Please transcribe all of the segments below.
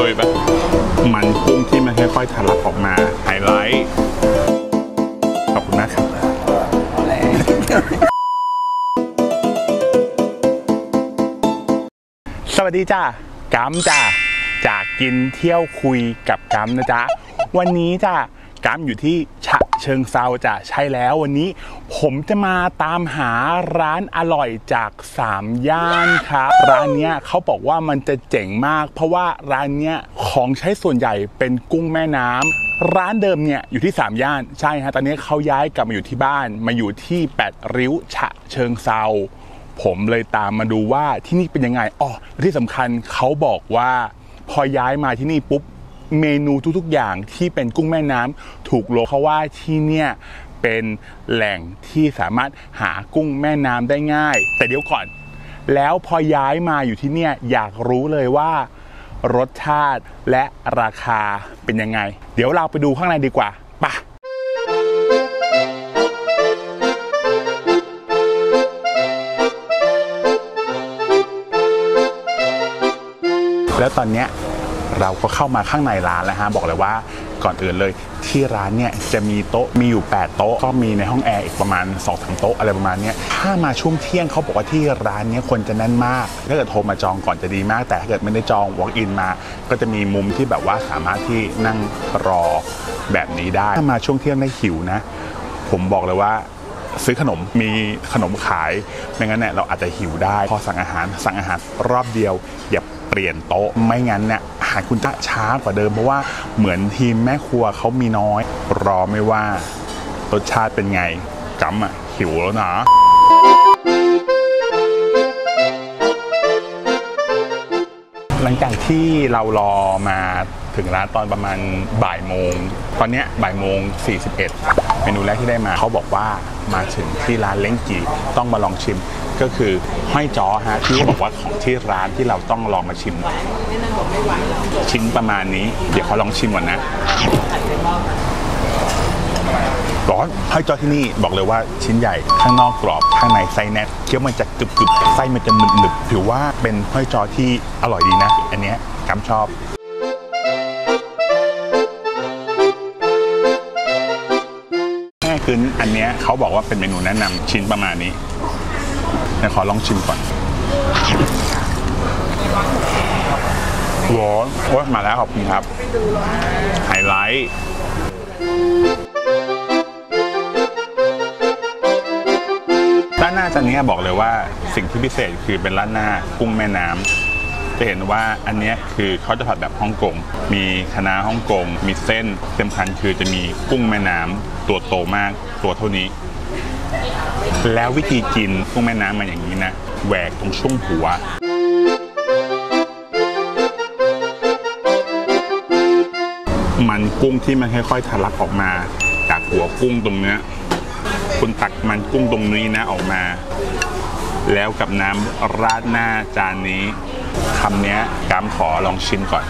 คยปะมันกุ้งที่มันค่อยๆทะลักออกมาไฮไลท์ขอบคุณมากครับสวัสดีจ้ากัมจ้าจากกินเที่ยวคุยกับกัมนะจ๊ะ วันนี้จ้ากัมอยู่ที่ช เชิงเซาจะใช่แล้ววันนี้ ผมจะมาตามหาร้านอร่อยจากสามย่านครับร้านเนี้ยเขาบอกว่ามันจะเจ๋งมาก เพราะว่าร้านเนี้ยของใช้ส่วนใหญ่เป็นกุ้งแม่น้ำร้านเดิมเนี่ยอยู่ที่สามย่านใช่ฮะตอนนี้เขาย้ายกลับมาอยู่ที่บ้านมาอยู่ที่แปดริ้วฉะเชิงเซาผมเลยตามมาดูว่าที่นี่เป็นยังไงอ๋อที่สำคัญเขาบอกว่าพอย้ายมาที่นี่ปุ๊บ เมนูทุกๆอย่างที่เป็นกุ้งแม่น้ำถูกลงเพราะว่าที่เนี่ยเป็นแหล่งที่สามารถหากุ้งแม่น้ำได้ง่าย แต่เดี๋ยวก่อน แล้วพอย้ายมาอยู่ที่เนี่ยอยากรู้เลยว่ารสชาติและราคาเป็นยังไง เดี๋ยวเราไปดูข้างในดีกว่าไปะแล้วตอนเนี้ย เราก็เข้ามาข้างในร้านแล้วฮะบอกเลยว่าก่อนอื่นเลยที่ร้านเนี่ยจะมีโต๊ะมีอยู่ 8 โต๊ะก็มีในห้องแอร์อีกประมาณ2อสโต๊ะอะไรประมาณนี้ถ้ามาช่วงเที่ยงเขาบอกว่าที่ร้านเนี้ยคนจะแน่นมากถ้าเกิดโทรมาจองก่อนจะดีมาก แต่ถ้าเกิดไม่ได้จอง walk in มา ก็จะมีมุมที่แบบว่าสามารถที่นั่งรอแบบนี้ได้ถ้ามาช่วงเที่ยงได้หิวนะ ผมบอกเลยว่าซื้อขนมมีขนมขายไม่งั้นเนี่ยเราอาจจะหิวได้ พอสั่งอาหารสั่งอาหารรอบเดียวอย่าเปลี่ยนโต๊ะไม่งั้นเนี่ย หารคุณจะช้ากว่าเดิมเพราะว่าเหมือนทีมแม่ครัวเขามีน้อย รอไม่ว่ารสชาติเป็นไงกำอะหิวแล้วนะหลังจากที่เรารอมาถึงร้านตอนประมาณบ่ายโมง ตอนเนี้ยบ่ายโมง 41 เมนูแรกที่ได้มาเขาบอกว่ามาถึงที่ร้านเล้งจีต้องมาลองชิม ก็คือห้อยจ้อฮะที่บอกว่าของที่ร้านที่เราต้องลองมาชิม ชิ้นประมาณนี้ เดี๋ยวเขาลองชิมก่อนนะร้อนห้อยจ้อที่นี่บอกเลยว่าชิ้นใหญ่ข้างนอกกรอบข้างในไส้แน่นเคี้ยวมันจะกรึบกรึบไส้มันจะหนึบหนึบถือว่าเป็นห้อยจ้อที่อร่อยดีนะ อันเนี้ยกำชอบแม่คืนอันเนี้ยเขาบอกว่าเป็นเมนูแนะนำชิ้นประมาณนี้ เดี๋ยวขอลองชิมก่อนร้อนโอ้ยมาแล้วขอบคุณครับ ไฮไลท์ด้านหน้าจานนี้บอกเลยว่าสิ่งที่พิเศษคือเป็นร้านหน้ากุ้งแม่น้ำจะเห็นว่าอันนี้คือเขาจะผัดแบบฮ่องกง มีคะน้าฮ่องกง มีเส้นเต็มคันคือจะมีกุ้งแม่น้ำตัวโตมากตัวเท่านี้ แล้ววิธีกินกุ้งแม่น้ำมันอย่างนี้นะแหวกตรงช่วงหัวมันกุ้งที่มันค่อยๆทะลักออกมา จากหัวกุ้งตรงเนี้ยคุณตักมันกุ้งตรงนี้นะออกมา แล้วกับน้ำราดหน้าจานนี้คำนี้กามขอลองชิมก่อน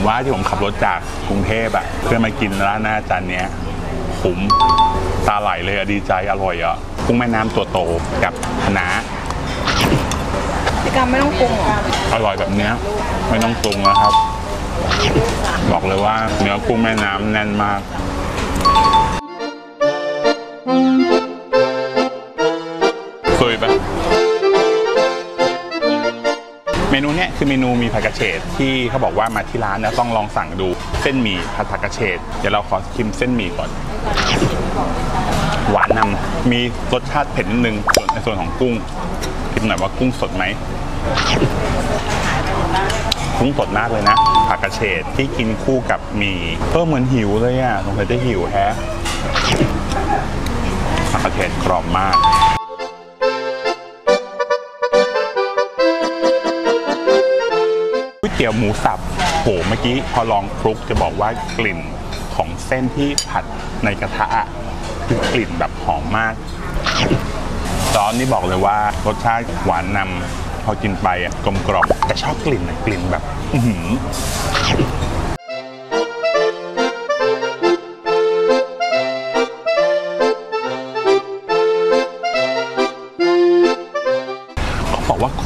เจ็บแค้นคืนโกรธผมว่าที่ผมขับรถจากกรุงเทพอะเพื่อมากินร้านหน้าจานเนี้ยผมตาไหลเลยอะดีใจอร่อยอะกุ้งแม่น้ำตัวโตกับคะน้าพี่กรรมไม่ต้องปรุงเหรออร่อยแบบเนี้ยไม่ต้องปรุงนะครับ บอกเลยว่าเนื้อกุ้งแม่น้ำแน่นมากเคยปะ เมนูเนี้ยคือเมนูมีผักกระเฉดที่เขาบอกว่ามาที่ร้านนะต้องลองสั่งดูเส้นหมี่ผัดผักกระเฉดเดี๋ยวเราขอชิมเส้นหมี่ก่อน หวานนำมีรสชาติเผ็ดนิดนึงส่วนในส่วนของกุ้งคิดหน่อยว่ากุ้งสดไหมกุ้งสดมากเลยนะผักกระเฉดที่กินคู่กับหมี่เออเหมือนหิวเลยอะสงสัยจะหิวแฮะผักกระเฉดกรอบมาก ตี๋ยวหมูสับโหเมื่อกี้พอลองคลุกจะบอกว่ากลิ่นของเส้นที่ผัดในกระทะคือกลิ่นแบบหอมมากซอสนี่บอกเลยว่ารสชาติหวานนำพอกินไปอะกลมกล่อมแต่ชอบกลิ่นนะกลิ่นแบบ อื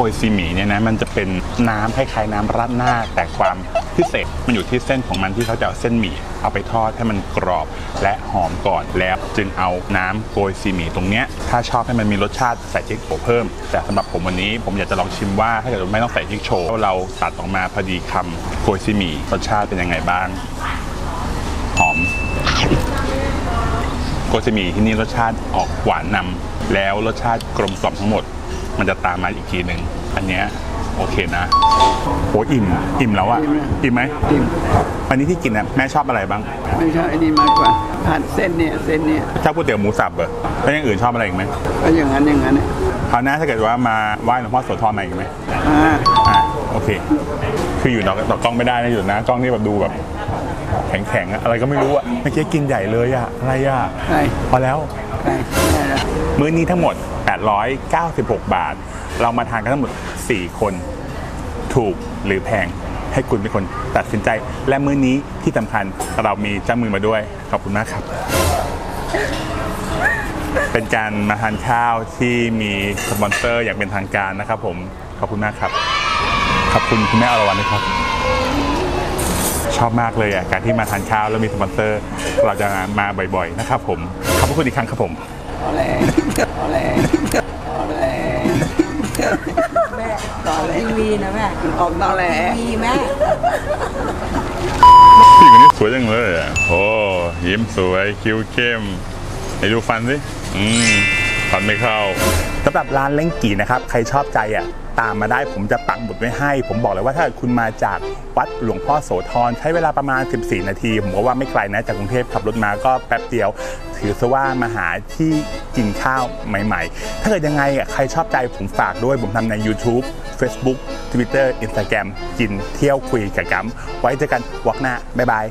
ยซีหมี่เนี่ยนะมันจะเป็นน้ำคล้ายๆน้ำราดหน้า แต่ความพิเศษมันอยู่ที่เส้นของมันที่เขาจะเอาเส้นหมี่เอาไปทอดให้มันกรอบและหอมก่อนแล้วจึงเอาน้ำโกยซีหมี่ตรงเนี้ยถ้าชอบให้มันมีรสชาติใส่พริกโขเพิ่ม แต่สำหรับผมวันนี้ผมอยากจะลองชิมว่าถ้าเกิดไม่ต้องใส่พริกโชว์เราตัดออกมาพอดีคำโกยซีหมี่รสชาติเป็นยังไงบ้าง หอมโกจิหมี่ที่นี่รสชาติออกหวานนำแล้วรสชาติกลมกล่อมทั้งหมด มันจะตามมาอีกทีหนึ่งอันเนี้ยโอเคนะโหอิ่มอิ่มแล้วอะอิ่มไหมอิ่มวันนี้ที่กินอะแม่ชอบอะไรบ้าง ไม่ชอบไอ้นี่มากกว่าผัดเส้นเนี่ยเส้นเนี่ยชอบก๋วยเตี๋ยวหมูสับเหรอแล้วอย่างอื่นชอบอะไรอีกไหมก็อย่างนั้นอย่างนั้นเนี่ยคราวหน้าถ้าเกิดว่ามาไหว้หลวงพ่อโสธรมาอีกไหมอ่าอ่าโอเค คืออยู่ต่อต่อกล้องไม่ได้นะอยู่นะกล้องนี่แบบดูแบบ แข็งๆอะอะไรก็ไม่รู้อะเมื่อกี้กินใหญ่เลยอะอะไรอะใช่พอแล้วใช่ได้แล้วมื้อนี้ทั้งหมด 896 บาท เรามาทานกันทั้งหมด 4 คน ถูกหรือแพงให้คุณเป็นคนตัดสินใจ และมื้อนี้ที่สำคัญเรามีเจ้ามือมาด้วย ขอบคุณมากครับ เป็นการมาทานข้าวที่มีสปอนเซอร์อย่างเป็นทางการนะครับผม ขอบคุณมากครับ ขอบคุณคุณแม่อรวรรณนะครับ ชอบมากเลยอะการที่มาทานข้าวแล้วมีสปอนเซอร์ เราจะมาบ่อยๆ นะครับผม ขอบพระคุณอีกครั้งครับผมเอาแอแรงทีวีนะแม่ออกต่อแรงทีวีแม่ผู้หญิงคนนี้สวยจังเลยอะโอ้ยิ้มสวยคิ้วเข้มไหนดูฟันสิอืม ฟันไม่เข้าสำหรับร้านเล้งกี่นะครับ ใครชอบใจอะตามมาได้ผมจะปักหมุดไว้ให้ ผมบอกเลยว่าถ้าคุณมาจากวัดหลวงพ่อโสธรใช้เวลาประมาณ 14 นาที ผมก็ว่าไม่ไกลนะจากกรุงเทพขับรถมาก็แป๊บเดียว ถือซะว่ามาหาที่กินข้าวใหม่ ๆ ถ้าเกิดยังไงอะใครชอบใจผมฝากด้วยผมทำใน YouTube Facebook Twitter Instagram กินเที่ยวคุยกับกัมไว้เจอกันวอกหน้าบ๊ายบาย